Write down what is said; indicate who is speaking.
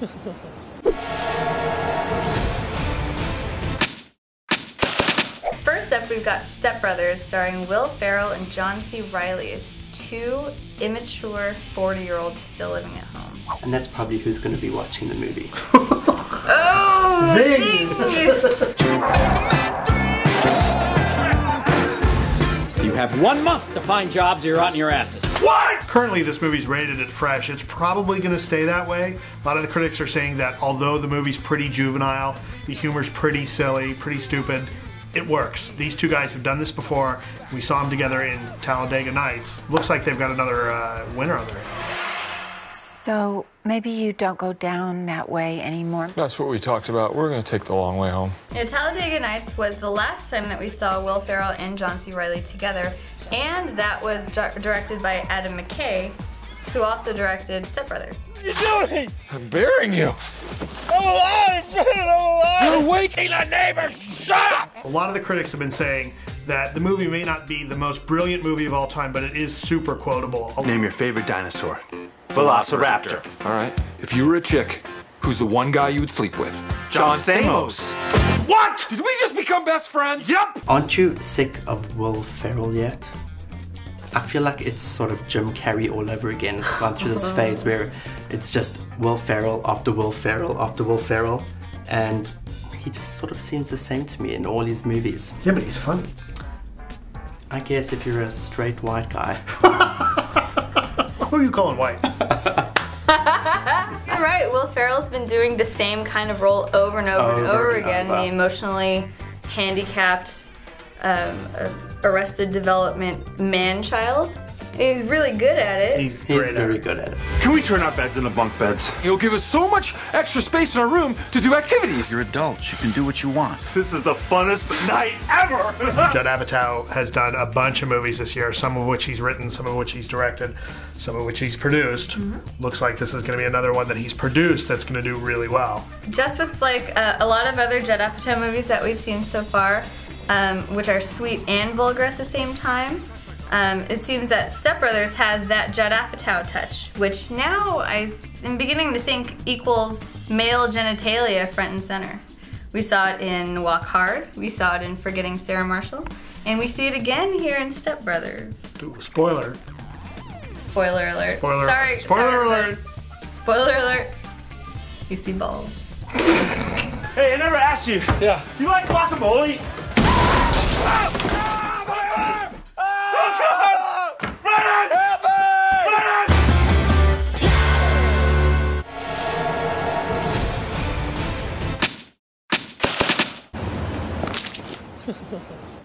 Speaker 1: First up, we've got Step Brothers, starring Will Ferrell and John C. Reilly as two immature 40 year olds still living at home.
Speaker 2: And that's probably who's going to be watching the movie.
Speaker 1: Oh!
Speaker 3: Zing!
Speaker 4: You have one month to find jobs or you're out in your asses.
Speaker 3: Currently, this movie's rated at fresh. It's probably going to stay that way. A lot of the critics are saying that although the movie's pretty juvenile, the humor's pretty silly, pretty stupid, it works. These two guys have done this before. We saw them together in Talladega Nights. Looks like they've got another uh, winner on their hands.
Speaker 5: So maybe you don't go down that way anymore.
Speaker 6: That's what we talked about. We're gonna take the long way home.
Speaker 1: Yeah, Talladega Nights was the last time that we saw Will Ferrell and John C. Reilly together, and that was di- directed by Adam McKay, who also directed Step Brothers. You doing it?
Speaker 6: I'm burying you. I'm alive, man. I'm alive. You're waking the neighbors. Shut up.
Speaker 3: A lot of the critics have been saying that the movie may not be the most brilliant movie of all time, but it is super quotable.
Speaker 7: Name your favorite dinosaur. Velociraptor.
Speaker 6: All right. If you were a chick, who's the one guy you would sleep with?
Speaker 7: John Stamos.
Speaker 6: What? Did we just become best friends?
Speaker 7: Yep.
Speaker 2: Aren't you sick of Will Ferrell yet? I feel like it's sort of Jim Carrey all over again. It's gone through this phase where it's just Will Ferrell after Will Ferrell after Will Ferrell, and he just sort of seems the same to me in all his movies.
Speaker 3: Yeah, but he's funny.
Speaker 2: I guess if you're a straight white guy.
Speaker 3: Who are you calling white?
Speaker 1: You're right, Will Ferrell's been doing the same kind of role over and over, and
Speaker 2: Over
Speaker 1: over
Speaker 2: and
Speaker 1: again.
Speaker 2: over.
Speaker 1: The emotionally handicapped, um, uh, arrested development man child. He's really good at it.
Speaker 3: He's
Speaker 2: He's
Speaker 3: great at
Speaker 2: very
Speaker 3: it.
Speaker 2: good at it.
Speaker 7: Can we turn our beds into bunk beds?
Speaker 6: You'll give us so much extra space in our room to do activities.
Speaker 8: You're adults. You can do what you want.
Speaker 7: This is the funnest night ever.
Speaker 3: Judd Apatow has done a bunch of movies this year, some of which he's written, some of which he's directed, some of which he's produced. Looks like this is going to be another one that he's produced that's going to do really well.
Speaker 1: Just with like uh, a lot of other Judd Apatow movies that we've seen so far, um, which are sweet and vulgar at the same time. Um, it seems that Step Brothers has that Judd Apatow touch, which now I am beginning to think equals male genitalia front and center. We saw it in Walk Hard, we saw it in Forgetting Sarah Marshall, and we see it again here in Step Brothers.
Speaker 3: Ooh, spoiler.
Speaker 1: Spoiler alert.
Speaker 3: Spoiler-
Speaker 1: Sorry.
Speaker 3: spoiler
Speaker 1: sorry,
Speaker 3: alert.
Speaker 1: Spoiler alert. You see balls.
Speaker 7: hey, I never asked you.
Speaker 6: Yeah.
Speaker 7: You like guacamole? そうです。